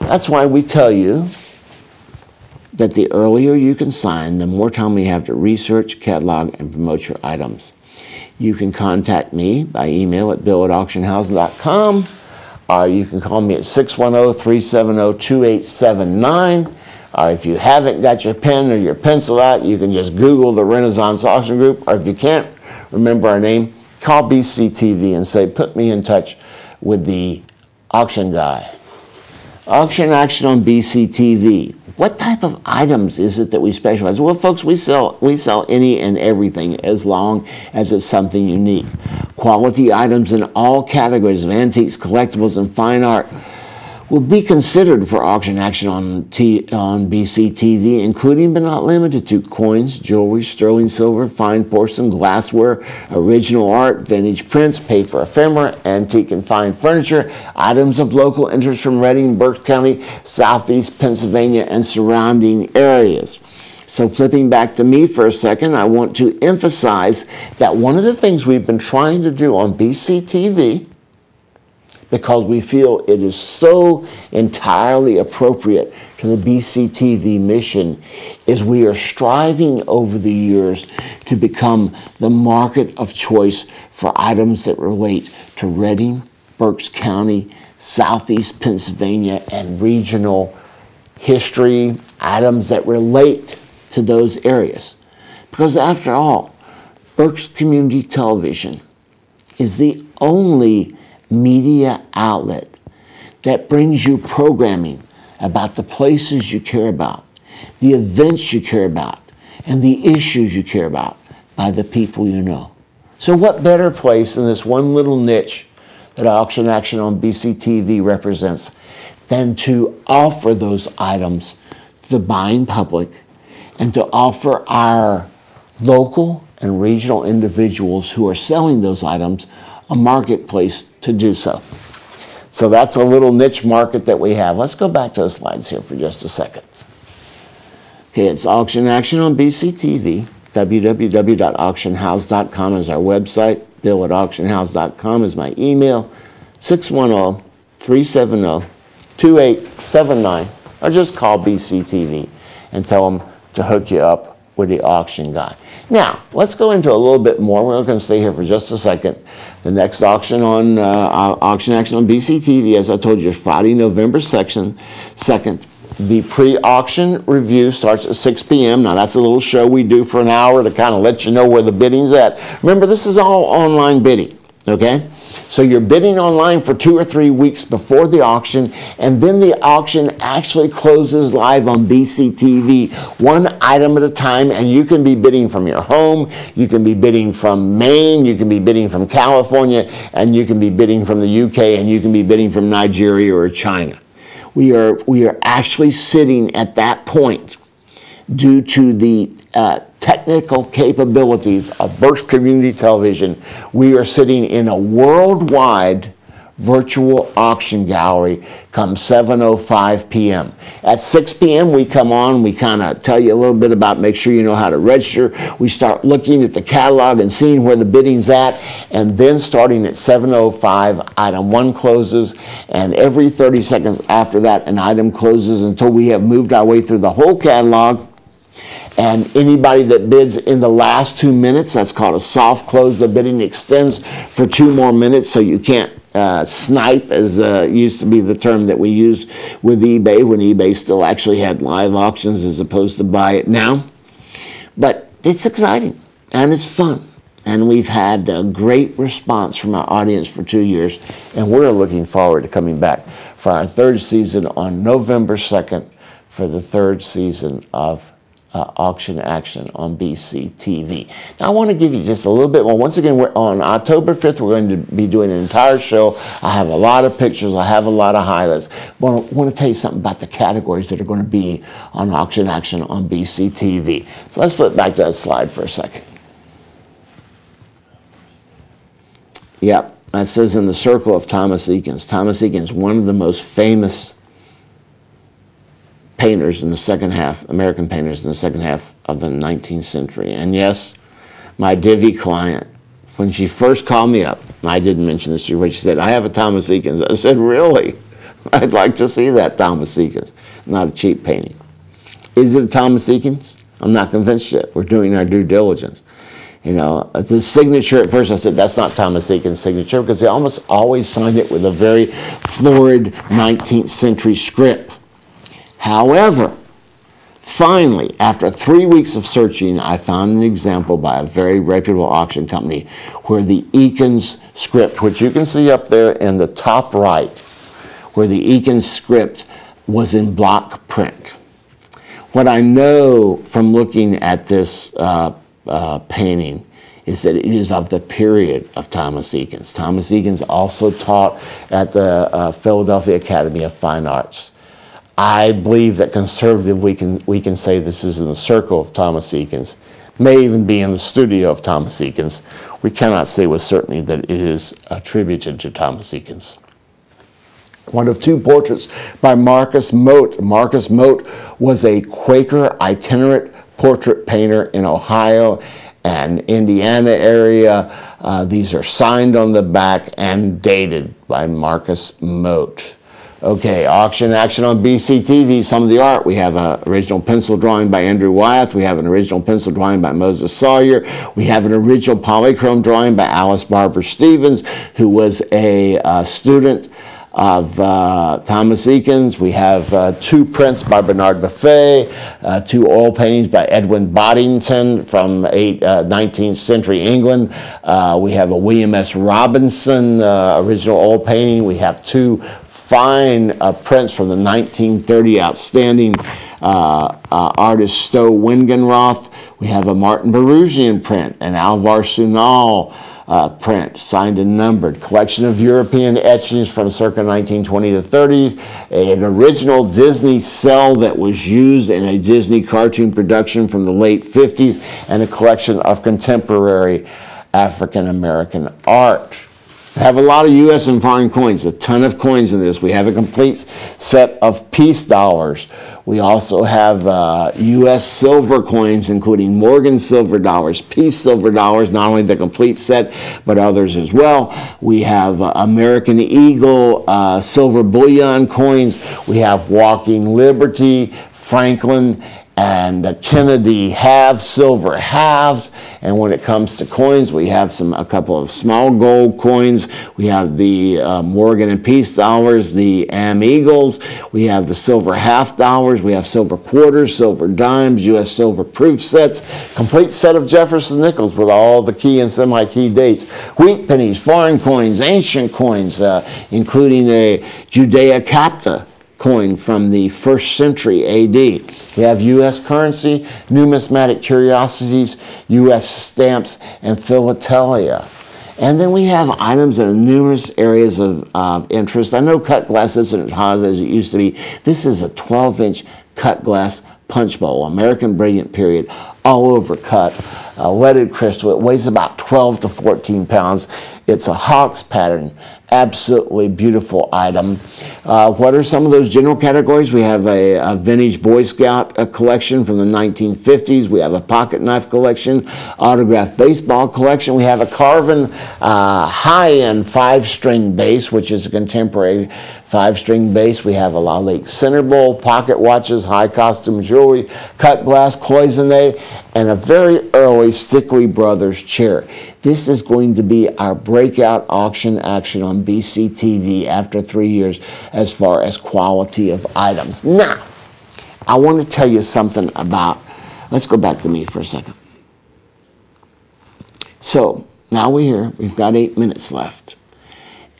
That's why we tell you that the earlier you can sign, the more time we have to research, catalog, and promote your items. You can contact me by email at bill at auctionhouse.com or you can call me at 610 370 2879 or if you haven't got your pen or your pencil out, you can just Google the Renaissance Auction Group. Or if you can't remember our name, call BCTV and say, put me in touch with the auction guy. Auction action on BCTV. What type of items is it that we specialize? Well, folks, we sell we sell any and everything as long as it's something unique. Quality items in all categories of antiques, collectibles, and fine art will be considered for auction action on, T, on BCTV, including but not limited to coins, jewelry, sterling silver, fine porcelain, glassware, original art, vintage prints, paper ephemera, antique and fine furniture, items of local interest from Reading, Berks County, southeast Pennsylvania, and surrounding areas. So flipping back to me for a second, I want to emphasize that one of the things we've been trying to do on BCTV because we feel it is so entirely appropriate to the BCTV mission is we are striving over the years to become the market of choice for items that relate to Reading, Berks County, Southeast Pennsylvania, and regional history, items that relate to those areas. Because after all, Berks Community Television is the only media outlet that brings you programming about the places you care about, the events you care about, and the issues you care about by the people you know. So, what better place than this one little niche that Auction Action on BCTV represents than to offer those items to the buying public and to offer our local and regional individuals who are selling those items a marketplace to do so. So that's a little niche market that we have. Let's go back to the slides here for just a second. Okay, it's auction action on BCTV. www.auctionhouse.com is our website. Bill at auctionhouse.com is my email. 610 370 2879 or just call BCTV and tell them to hook you up with the auction guy. Now, let's go into a little bit more. We're going to stay here for just a second. The next auction on uh, auction action on BCTV, as I told you, is Friday, November 2nd. 2nd. The pre-auction review starts at 6 p.m. Now that's a little show we do for an hour to kind of let you know where the bidding's at. Remember, this is all online bidding, okay? So you're bidding online for two or three weeks before the auction, and then the auction actually closes live on BCTV, one item at a time, and you can be bidding from your home, you can be bidding from Maine, you can be bidding from California, and you can be bidding from the UK, and you can be bidding from Nigeria or China. We are, we are actually sitting at that point due to the uh, technical capabilities of Berks Community Television, we are sitting in a worldwide virtual auction gallery come 7.05 p.m. At 6 p.m. we come on, we kind of tell you a little bit about make sure you know how to register. We start looking at the catalog and seeing where the bidding's at and then starting at 7.05 item 1 closes and every 30 seconds after that an item closes until we have moved our way through the whole catalog and anybody that bids in the last two minutes, that's called a soft close. The bidding extends for two more minutes, so you can't uh, snipe, as uh, used to be the term that we used with eBay when eBay still actually had live auctions as opposed to buy it now. But it's exciting and it's fun. And we've had a great response from our audience for two years, and we're looking forward to coming back for our third season on November 2nd for the third season of uh, auction action on BCTV. Now, I want to give you just a little bit more. Once again, we're on October 5th, we're going to be doing an entire show. I have a lot of pictures, I have a lot of highlights. But I want to tell you something about the categories that are going to be on auction action on BCTV. So let's flip back to that slide for a second. Yep, that says in the circle of Thomas Eakins. Thomas Eakins, one of the most famous painters in the second half, American painters in the second half of the 19th century. And yes, my Divi client, when she first called me up, I didn't mention this to you, but she said, I have a Thomas Eakins. I said, really? I'd like to see that Thomas Eakins. Not a cheap painting. Is it a Thomas Eakins? I'm not convinced yet. We're doing our due diligence. You know, the signature, at first I said, that's not Thomas Eakins' signature because they almost always signed it with a very florid 19th century script. However, finally, after three weeks of searching, I found an example by a very reputable auction company where the Eakins script, which you can see up there in the top right, where the Eakins script was in block print. What I know from looking at this uh, uh, painting is that it is of the period of Thomas Eakins. Thomas Eakins also taught at the uh, Philadelphia Academy of Fine Arts. I believe that conservative, we can, we can say this is in the circle of Thomas Eakins, may even be in the studio of Thomas Eakins. We cannot say with certainty that it is attributed to Thomas Eakins. One of two portraits by Marcus Mote. Marcus Mote was a Quaker itinerant portrait painter in Ohio and Indiana area. Uh, these are signed on the back and dated by Marcus Mote. Okay, auction action on BCTV, some of the art. We have an original pencil drawing by Andrew Wyeth. We have an original pencil drawing by Moses Soyer. We have an original polychrome drawing by Alice Barber Stephens, who was a uh, student of uh, Thomas Eakins. We have uh, two prints by Bernard Maffei, uh, two oil paintings by Edwin Boddington from eight, 19th uh, century England. Uh, we have a William S. Robinson uh, original oil painting. We have two fine uh, prints from the 1930 outstanding uh, uh, artist Stow Wengenroth. We have a Martin Barooshian print, an Alvar Sunol uh, print, signed and numbered, collection of European etchings from circa 1920 to 30s, an original Disney cel that was used in a Disney cartoon production from the late 50s, and a collection of contemporary African American art. Have a lot of U.S. and foreign coins, a ton of coins in this. We have a complete set of peace dollars. We also have uh, U.S. silver coins, including Morgan silver dollars, peace silver dollars, not only the complete set, but others as well. We have uh, American Eagle uh, silver bullion coins. We have Walking Liberty, Franklin, and Kennedy halves, silver halves. And when it comes to coins, we have some a couple of small gold coins. We have the uh, Morgan and Peace dollars, the Am Eagles. We have the silver half dollars. We have silver quarters, silver dimes, U.S. silver proof sets, complete set of Jefferson nickels with all the key and semi-key dates, wheat pennies, foreign coins, ancient coins, uh, including a Judea Capta coin from the first century AD. We have U.S. currency, numismatic curiosities, U.S. stamps, and philately. And then we have items in numerous areas of, of interest. I know cut glass isn't as as it used to be. This is a 12 inch cut glass punch bowl, American Brilliant period, all over cut, uh, leaded crystal. It weighs about 12 to 14 pounds. It's a Hawkes pattern absolutely beautiful item. Uh, what are some of those general categories? We have a, a vintage Boy Scout uh, collection from the 1950s. We have a pocket knife collection, autographed baseball collection. We have a Carvin uh, high-end five-string bass, which is a contemporary five-string bass. We have a Lalique center bowl, pocket watches, high costume jewelry, cut glass cloisonne, and a very early Stickley Brothers chair. This is going to be our breakout auction action on BCTV after three years as far as quality of items. Now, I want to tell you something about, let's go back to me for a second. So, now we're here, we've got eight minutes left,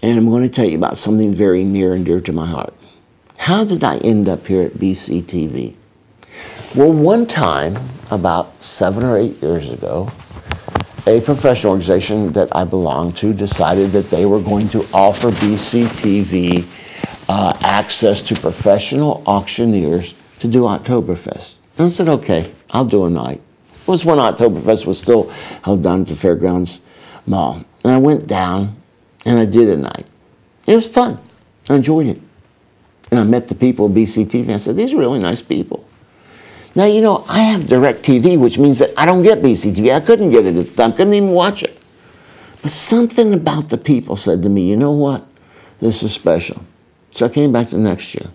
and I'm going to tell you about something very near and dear to my heart. How did I end up here at BCTV? Well, one time, about seven or eight years ago, a professional organization that I belonged to decided that they were going to offer BCTV uh, access to professional auctioneers to do Oktoberfest. And I said, okay, I'll do a night. It was when Oktoberfest was still held down at the Fairgrounds Mall. And I went down and I did a night. It was fun. I enjoyed it. And I met the people at BCTV and I said, these are really nice people. Now, you know, I have DirecTV, which means that I don't get BCTV. I couldn't get it at the time, couldn't even watch it. But something about the people said to me, you know what? This is special. So I came back the next year.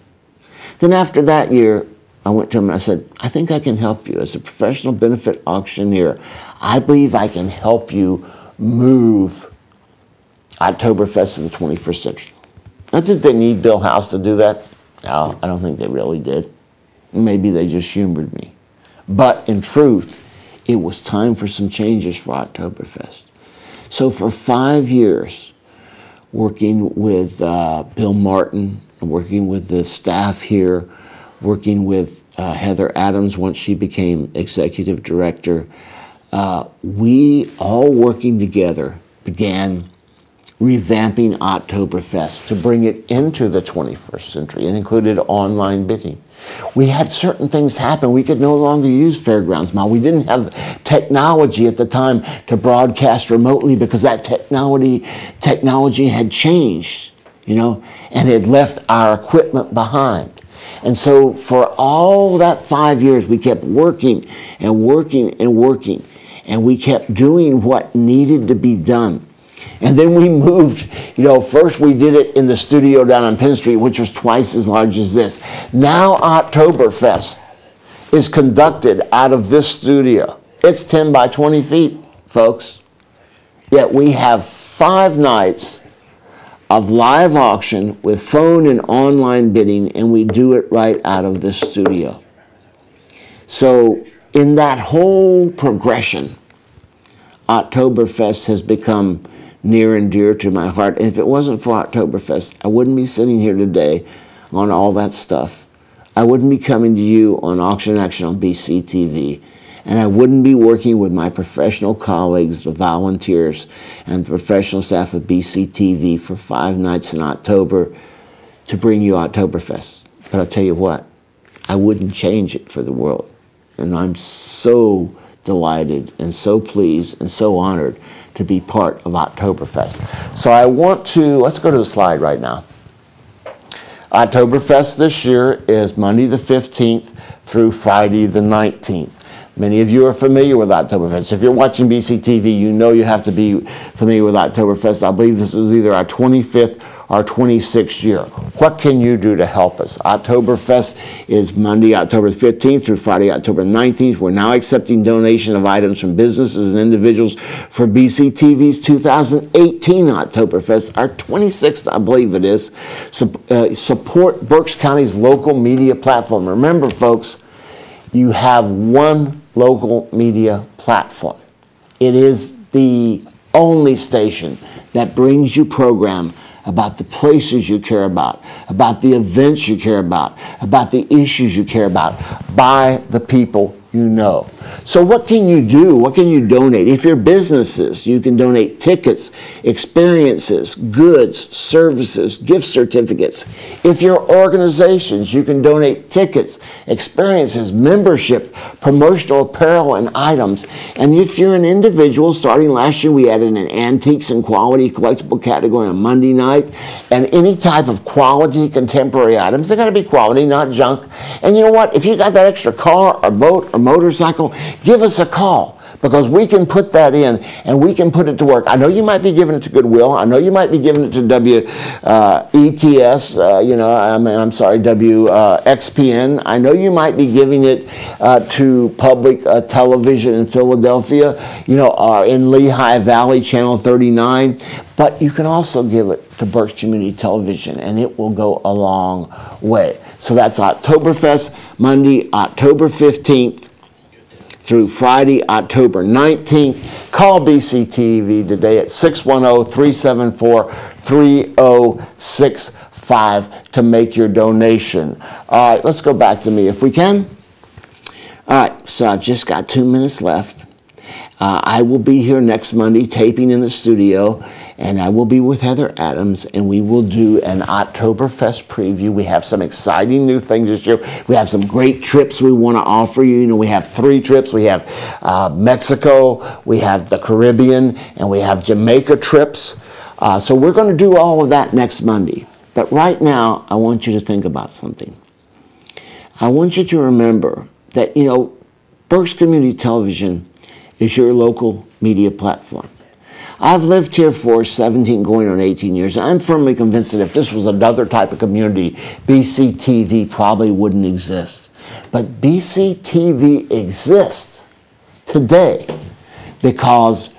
Then after that year, I went to him and I said, I think I can help you as a professional benefit auctioneer. I believe I can help you move Oktoberfest to the 21st century. Not did they need Bill Howze to do that? No, I don't think they really did. Maybe they just humored me. But in truth, it was time for some changes for Oktoberfest. So for five years, working with uh, Bill Martin, working with the staff here, working with uh, Heather Adams once she became executive director, uh, we all working together began revamping Oktoberfest to bring it into the 21st century and included online bidding. We had certain things happen. We could no longer use Fairgrounds Mall. We didn't have technology at the time to broadcast remotely because that technology, technology had changed, you know, and had left our equipment behind. And so for all that five years, we kept working and working and working. And we kept doing what needed to be done. And then we moved, you know, first we did it in the studio down on Penn Street, which was twice as large as this. Now Oktoberfest is conducted out of this studio. It's 10 by 20 feet, folks. Yet we have five nights of live auction with phone and online bidding, and we do it right out of this studio. So, in that whole progression, Oktoberfest has become near and dear to my heart. If it wasn't for Oktoberfest, I wouldn't be sitting here today on all that stuff. I wouldn't be coming to you on Auction Action on BCTV. And I wouldn't be working with my professional colleagues, the volunteers, and the professional staff of BCTV for five nights in October to bring you Oktoberfest. But I'll tell you what, I wouldn't change it for the world. And I'm so delighted and so pleased and so honored to be part of Oktoberfest. So I want to, let's go to the slide right now. Oktoberfest this year is Monday the 15th through Friday the 19th. Many of you are familiar with Oktoberfest. If you're watching BCTV, you know you have to be familiar with Oktoberfest. I believe this is either our 25th our 26th year. What can you do to help us? Oktoberfest is Monday, October 15th through Friday, October 19th. We're now accepting donation of items from businesses and individuals for BCTV's 2018 Oktoberfest, our 26th, I believe it is. So, uh, support Berks County's local media platform. Remember, folks, you have one local media platform. It is the only station that brings you program about the places you care about, about the events you care about, about the issues you care about by the people you know. So, what can you do? What can you donate? If you're businesses, you can donate tickets, experiences, goods, services, gift certificates. If you're organizations, you can donate tickets, experiences, membership, promotional apparel, and items. And if you're an individual, starting last year, we added an antiques and quality collectible category on Monday night, and any type of quality contemporary items. They got to be quality, not junk. And you know what? If you got that extra car or boat or motorcycle, give us a call because we can put that in and we can put it to work. I know you might be giving it to Goodwill. I know you might be giving it to WETS, uh, uh, you know, I'm, I'm sorry, WXPN. Uh, I know you might be giving it uh, to public uh, television in Philadelphia, you know, uh, in Lehigh Valley, Channel 39. But you can also give it to Berks Community Television, and it will go a long way. So that's Oktoberfest, Monday, October 15th through Friday, October 19th. Call BCTV today at 610 374 3065 to make your donation. All right, let's go back to me if we can. All right, so I've just got two minutes left. Uh, I will be here next Monday taping in the studio and I will be with Heather Adams, and we will do an Oktoberfest preview. We have some exciting new things this year. We have some great trips we want to offer you. You know, we have three trips. We have uh, Mexico, we have the Caribbean, and we have Jamaica trips. Uh, so we're going to do all of that next Monday. But right now, I want you to think about something. I want you to remember that, you know, Berks Community Television is your local media platform. I've lived here for 17, going on 18 years. I'm firmly convinced that if this was another type of community, BCTV probably wouldn't exist. But BCTV exists today because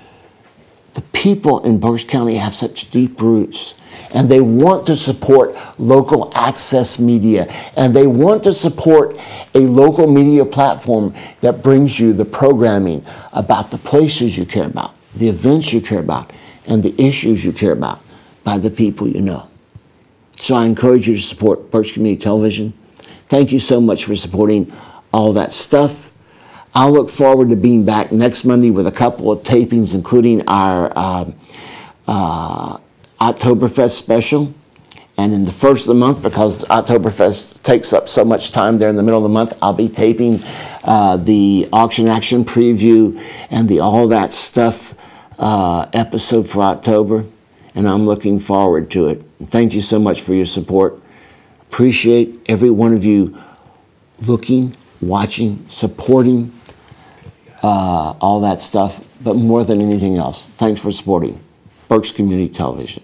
the people in Berks County have such deep roots and they want to support local access media and they want to support a local media platform that brings you the programming about the places you care about the events you care about, and the issues you care about by the people you know. So I encourage you to support Berks Community Television. Thank you so much for supporting all that stuff. I'll look forward to being back next Monday with a couple of tapings, including our uh, uh, Oktoberfest special. And in the first of the month, because Oktoberfest takes up so much time there in the middle of the month, I'll be taping uh, the auction action preview and the all that stuff uh, episode for October, and I'm looking forward to it. Thank you so much for your support. Appreciate every one of you looking, watching, supporting uh, all that stuff, but more than anything else, thanks for supporting Berks Community Television.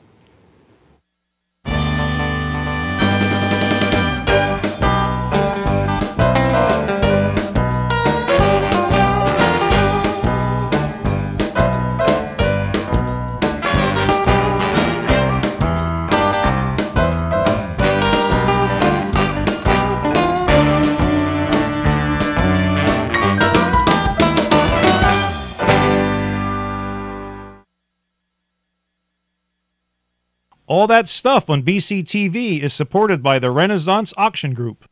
All that stuff on BCTV is supported by the Renaissance Auction Group.